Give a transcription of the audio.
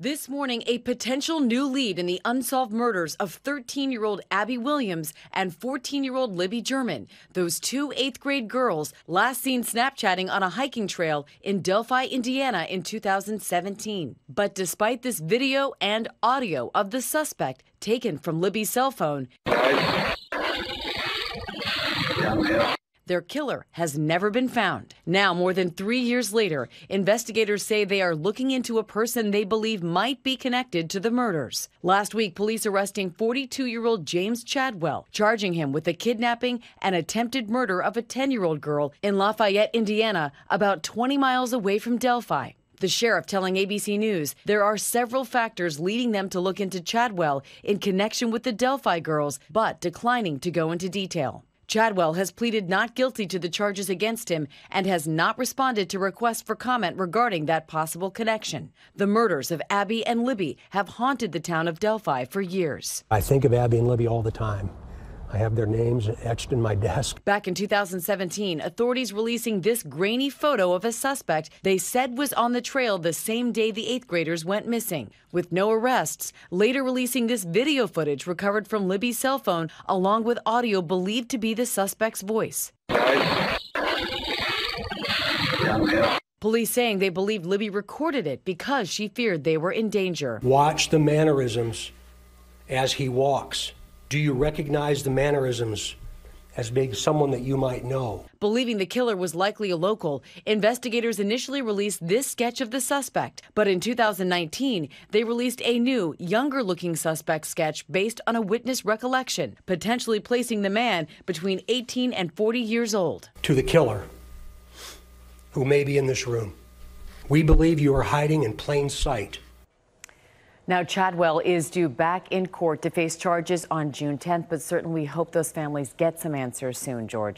This morning, a potential new lead in the unsolved murders of 13 year old Abby Williams and 14 year old Libby German, those two eighth grade girls last seen Snapchatting on a hiking trail in Delphi, Indiana in 2017. But despite this video and audio of the suspect taken from Libby's cell phone, their killer has never been found. Now, more than three years later, investigators say they are looking into a person they believe might be connected to the murders. Last week, police arresting 42 year old James Chadwell, charging him with the kidnapping and attempted murder of a 10 year old girl in Lafayette, Indiana, about 20 miles away from Delphi. The sheriff telling ABC News there are several factors leading them to look into Chadwell in connection with the Delphi girls, but declining to go into detail. Chadwell has pleaded not guilty to the charges against him and has not responded to requests for comment regarding that possible connection. The murders of Abby and Libby have haunted the town of Delphi for years. I think of Abby and Libby all the time. I have their names etched in my desk. Back in 2017, authorities releasing this grainy photo of a suspect they said was on the trail the same day the eighth graders went missing, with no arrests. Later releasing this video footage recovered from Libby's cell phone, along with audio believed to be the suspect's voice. Police saying they believe Libby recorded it because she feared they were in danger. Watch the mannerisms as he walks. Do you recognize the mannerisms as being someone that you might know? Believing the killer was likely a local, investigators initially released this sketch of the suspect. But in 2019, they released a new, younger looking suspect sketch based on a witness recollection, potentially placing the man between 18 and 40 years old. To the killer, who may be in this room, we believe you are hiding in plain sight. Now, Chadwell is due back in court to face charges on June 10th, but certainly we hope those families get some answers soon, George.